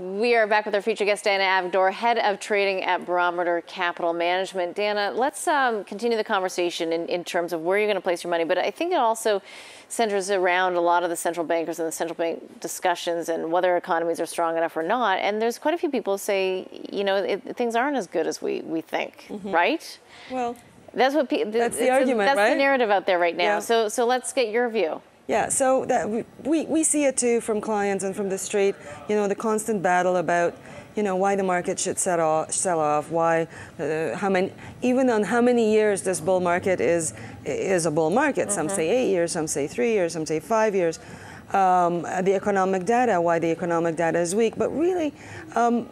We are back with our featured guest, Diana Avigdor, head of trading at Barometer Capital Management. Diana, let's um, continue the conversation in, in terms of where you're going to place your money, but I think it also centers around a lot of the central bankers and the central bank discussions and whether economies are strong enough or not. And there's quite a few people say, you know, it, things aren't as good as we, we think, mm-hmm. right? Well, that's what pe- that's the argument, a, that's right? the narrative out there right now. Yeah. So, so let's get your view. Yeah, so that we, we, we see it too from clients and from the street, you know, the constant battle about, you know, why the market should set off, sell off, why, uh, how many, even on how many years this bull market is, is a bull market. Mm-hmm. Some say eight years, some say three years, some say five years. Um, the economic data, why the economic data is weak, but really, um,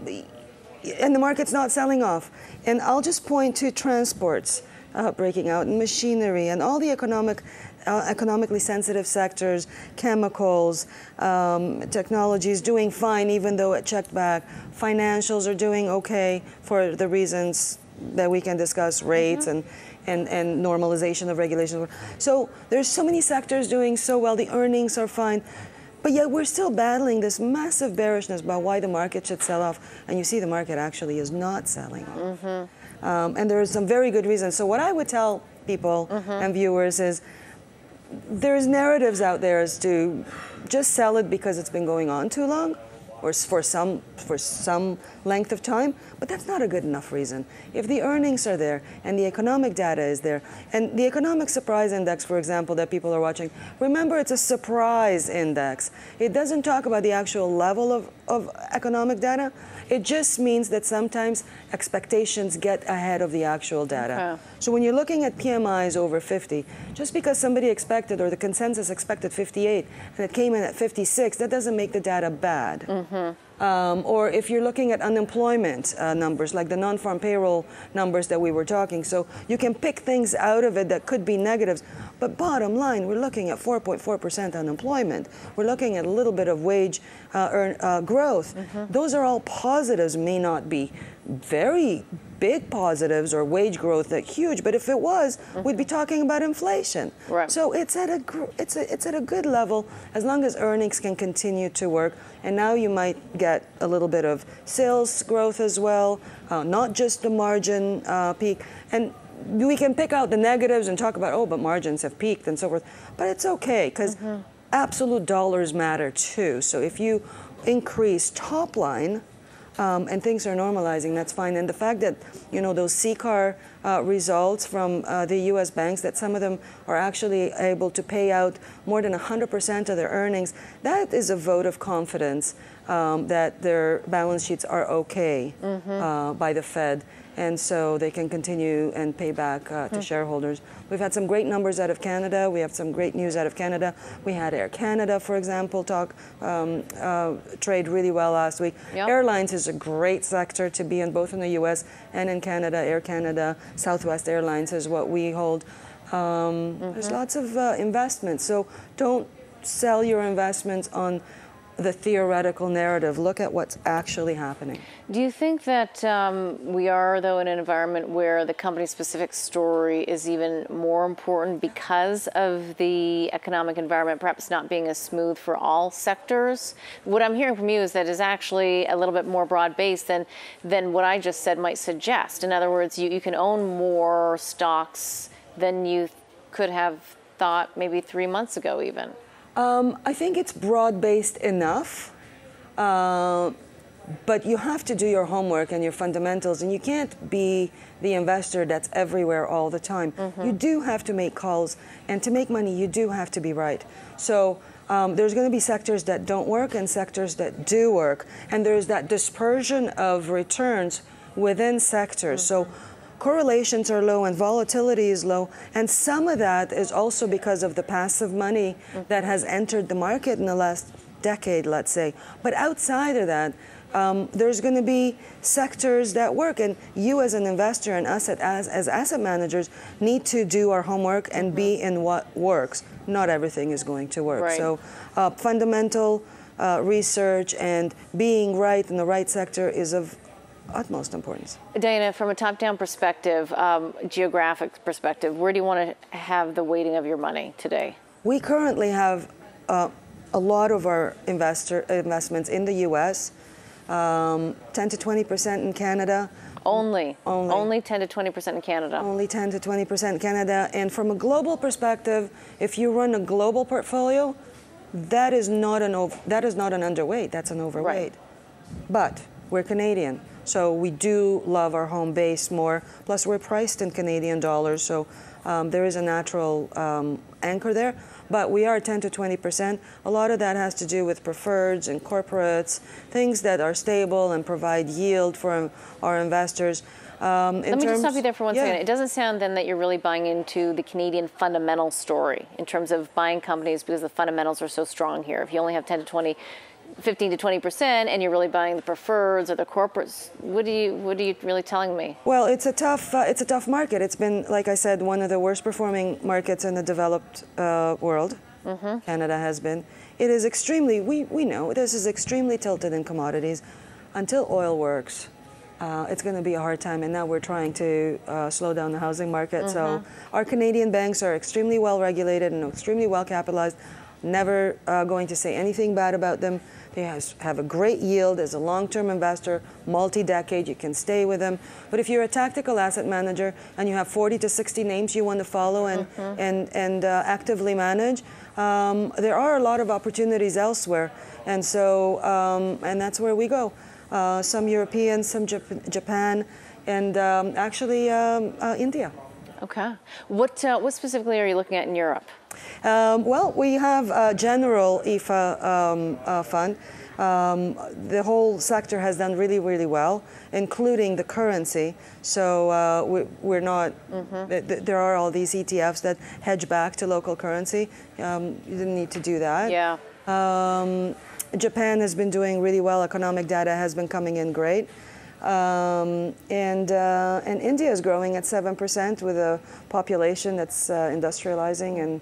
and the market's not selling off. And I'll just point to transports uh, breaking out and machinery and all the economic uh, economically sensitive sectors, chemicals, um, technologies doing fine even though it checked back. Financials are doing okay for the reasons that we can discuss, rates mm-hmm. and, and, and normalization of regulations. So there's so many sectors doing so well, the earnings are fine. But yet we're still battling this massive bearishness about why the market should sell off. And you see the market actually is not selling off. Mm-hmm. Um, and there are some very good reasons. So what I would tell people mm-hmm. and viewers is there's narratives out there as to just sell it because it's been going on too long or for some for some length of time, but that's not a good enough reason. If the earnings are there and the economic data is there, and the economic surprise index, for example, that people are watching, remember it's a surprise index. It doesn't talk about the actual level of, of economic data. It just means that sometimes expectations get ahead of the actual data. Okay. So when you're looking at PMIs over 50, just because somebody expected or the consensus expected 58 and it came in at 56, that doesn't make the data bad. Mm-hmm. Mm-hmm. Um, or if you're looking at unemployment uh, numbers, like the non-farm payroll numbers that we were talking, so you can pick things out of it that could be negatives. But bottom line, we're looking at 4.4% unemployment. We're looking at a little bit of wage uh, earn, uh, growth. Mm-hmm. Those are all positives, may not be very big positives or wage growth that huge, but if it was, mm-hmm. we'd be talking about inflation. Right. So it's at a it's a, it's at a good level as long as earnings can continue to work. And now you might get a little bit of sales growth as well, uh, not just the margin uh, peak. And we can pick out the negatives and talk about oh, but margins have peaked and so forth. But it's okay because mm-hmm. absolute dollars matter too. So if you increase top line um, and things are normalizing, that's fine. And the fact that, you know, those CCAR uh, results from uh, the U.S. banks, that some of them are actually able to pay out more than 100% of their earnings, that is a vote of confidence um, that their balance sheets are okay mm-hmm. uh, by the Fed and so they can continue and pay back uh, to mm. shareholders. We've had some great numbers out of Canada. We have some great news out of Canada. We had Air Canada, for example, talk um, uh, trade really well last week. Yep. Airlines is a great sector to be in, both in the U.S. and in Canada. Air Canada, Southwest Airlines is what we hold. Um, mm-hmm. There's lots of uh, investments, so don't sell your investments on the theoretical narrative. Look at what's actually happening. Do you think that um, we are, though, in an environment where the company specific story is even more important because of the economic environment perhaps not being as smooth for all sectors? What I'm hearing from you is that is actually a little bit more broad based than, than what I just said might suggest. In other words, you, you can own more stocks than you could have thought maybe three months ago, even. Um, I think it's broad based enough, uh, but you have to do your homework and your fundamentals, and you can't be the investor that's everywhere all the time. Mm-hmm. You do have to make calls, and to make money, you do have to be right. So um, there's going to be sectors that don't work and sectors that do work, and there's that dispersion of returns within sectors. Mm-hmm. So correlations are low and volatility is low. And some of that is also because of the passive money that has entered the market in the last decade, let's say. But outside of that, um, there's going to be sectors that work, and you as an investor and us as, as asset managers need to do our homework and be in what works. Not everything is going to work. Right. So, uh, fundamental uh, research and being right in the right sector is of utmost importance. Diana, from a top-down perspective, um, geographic perspective, where do you want to have the weighting of your money today? We currently have uh, a lot of our investor investments in the U.S., um, 10 to 20 percent in Canada. Only. Only. Only 10 to 20 percent in Canada. Only 10 to 20 percent in Canada. And from a global perspective, if you run a global portfolio, that is not an that is not an underweight. That's an overweight. Right. But we're Canadian, so we do love our home base more. Plus, we're priced in Canadian dollars, so um, there is a natural um, anchor there. But we are 10 to 20 percent. A lot of that has to do with preferreds and corporates, things that are stable and provide yield for our investors. Um, Let me just stop you there for one yeah. second. It doesn't sound then that you're really buying into the Canadian fundamental story in terms of buying companies because the fundamentals are so strong here. If you only have 10 to 20, 15 to 20 percent, and you're really buying the preferreds or the corporates, what do you what are you really telling me? Well, it's a tough uh, it's a tough market. It's been, like I said, one of the worst performing markets in the developed uh, world. Mm-hmm. Canada has been. It is extremely. We we know this is extremely tilted in commodities. Until oil works, uh, it's going to be a hard time. And now we're trying to uh, slow down the housing market. So Mm-hmm. our Canadian banks are extremely well regulated and extremely well capitalized. Never uh, going to say anything bad about them. They has, have a great yield as a long-term investor, multi-decade. You can stay with them. But if you're a tactical asset manager and you have 40 to 60 names you want to follow and and and uh, actively manage, um, there are a lot of opportunities elsewhere. And so um, and that's where we go. Uh, some European, some Jap- Japan, and um, actually um, uh, India. Okay. What uh, what specifically are you looking at in Europe? Um, well, we have a general EAFE um, uh, fund. Um, the whole sector has done really, really well, including the currency. So uh, we, we're not. th- th- there are all these ETFs that hedge back to local currency. Um, you didn't need to do that. Yeah. Um, Japan has been doing really well. Economic data has been coming in great. Um, and, uh, and India is growing at 7% with a population that's uh, industrializing and,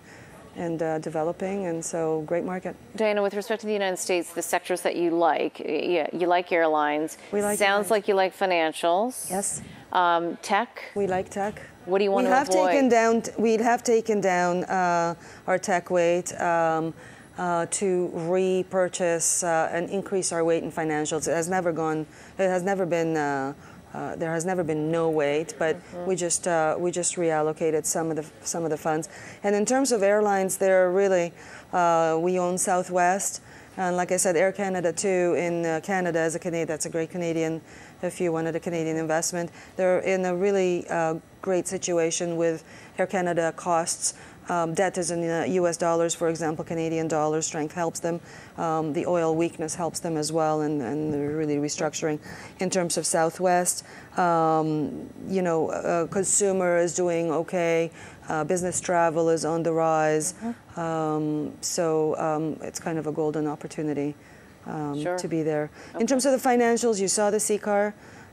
and uh, developing, and so great market. Diana, with respect to the United States, the sectors that you like, yeah, you like airlines. We like Sounds airlines. like you like financials. Yes. Um, tech. We like tech. What do you want we to have avoid? taken down. We have taken down uh, our tech weight um, uh, to repurchase uh, and increase our weight in financials. It has never gone. It has never been. Uh, there has never been no weight, but Mm-hmm. we just uh, we just reallocated some of the some of the funds. And in terms of airlines, they're really uh, we own Southwest, and like I said, Air Canada too in uh, Canada as a Canadian. That's a great Canadian. If you wanted a Canadian investment, they're in a really uh, great situation with Air Canada costs. Um, debt is in uh, U.S. dollars, for example. Canadian dollar strength helps them. Um, the oil weakness helps them as well, and, and they're really restructuring. In terms of Southwest, um, you know, uh, consumer is doing okay. Uh, business travel is on the rise. Um, so um, it's kind of a golden opportunity um, Sure. to be there. In terms of the financials, you saw the CCAR.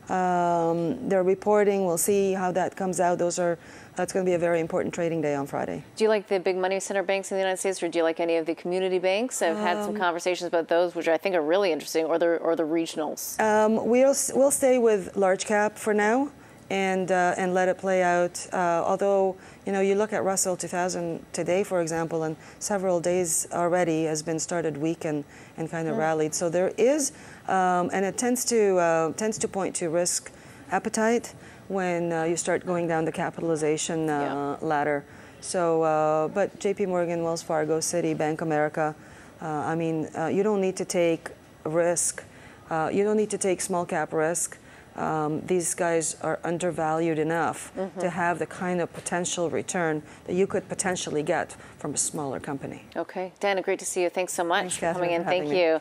Um, they're reporting. We'll see how that comes out. Those are that's going to be a very important trading day on Friday. Do you like the big money center banks in the United States, or do you like any of the community banks? I've had Um, some conversations about those, which I think are really interesting, or the or the regionals. Um, we'll we'll stay with large cap for now, and uh, and let it play out. Uh, although you know you look at Russell 2000 today, for example, and several days already has been started weak and and kind of rallied. So there is, um, and it tends to uh, tends to point to risk appetite when uh, you start going down the capitalization uh, Yeah. ladder. So, uh, but J.P. Morgan, Wells Fargo, Citi, Bank America. Uh, I mean, uh, you don't need to take risk. Uh, you don't need to take small cap risk. Um, these guys are undervalued enough to have the kind of potential return that you could potentially get from a smaller company. Okay, Diana, great to see you. Thanks so much Thanks, for Catherine, coming in. for Thank me. you.